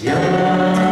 Viens